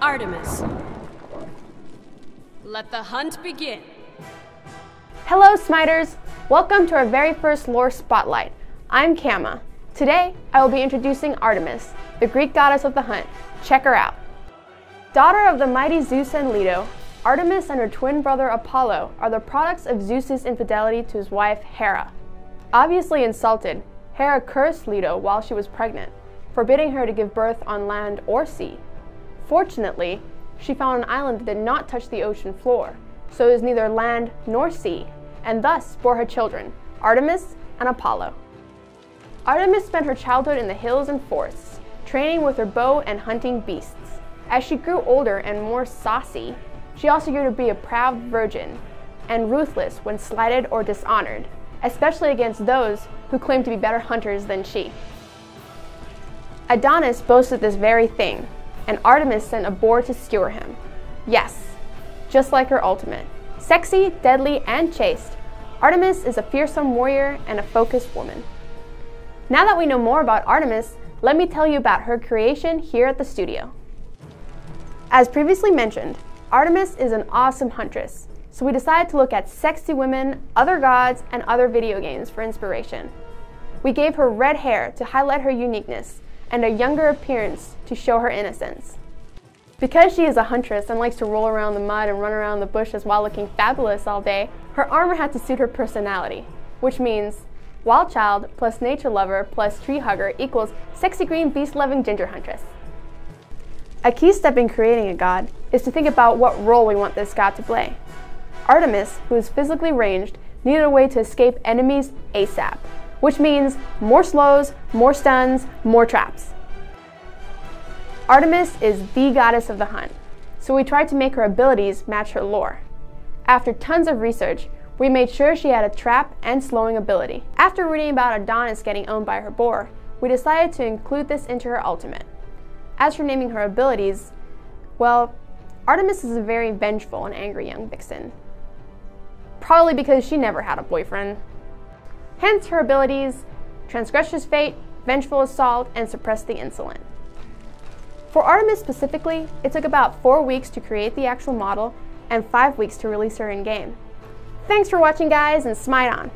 Artemis. Let the hunt begin. Hello, Smiters! Welcome to our very first lore spotlight. I'm Kama. Today, I will be introducing Artemis, the Greek goddess of the hunt. Check her out. Daughter of the mighty Zeus and Leto, Artemis and her twin brother Apollo are the products of Zeus's infidelity to his wife Hera. Obviously insulted, Hera cursed Leto while she was pregnant, forbidding her to give birth on land or sea. Fortunately, she found an island that did not touch the ocean floor, so it was neither land nor sea, and thus bore her children, Artemis and Apollo. Artemis spent her childhood in the hills and forests, training with her bow and hunting beasts. As she grew older and more saucy, she also grew to be a proud virgin and ruthless when slighted or dishonored, especially against those who claimed to be better hunters than she. Adonis boasted this very thing, and Artemis sent a boar to skewer him. Yes, just like her ultimate. Sexy, deadly, and chaste, Artemis is a fearsome warrior and a focused woman. Now that we know more about Artemis, let me tell you about her creation here at the studio. As previously mentioned, Artemis is an awesome huntress, so we decided to look at sexy women, other gods, and other video games for inspiration. We gave her red hair to highlight her uniqueness, and a younger appearance to show her innocence. Because she is a huntress and likes to roll around the mud and run around the bushes while looking fabulous all day, her armor had to suit her personality, which means wild child plus nature lover plus tree hugger equals sexy green beast loving ginger huntress. A key step in creating a god is to think about what role we want this god to play. Artemis, who is physically ranged, needed a way to escape enemies ASAP, which means more slows, more stuns, more traps. Artemis is the goddess of the hunt, so we tried to make her abilities match her lore. After tons of research, we made sure she had a trap and slowing ability. After reading about Adonis getting owned by her boar, we decided to include this into her ultimate. As for naming her abilities, well, Artemis is a very vengeful and angry young vixen. Probably because she never had a boyfriend. Hence her abilities Transgressor's Fate, Vengeful Assault, and Suppress the Insolent. For Artemis specifically, it took about 4 weeks to create the actual model and 5 weeks to release her in-game. Thanks for watching guys and smite on!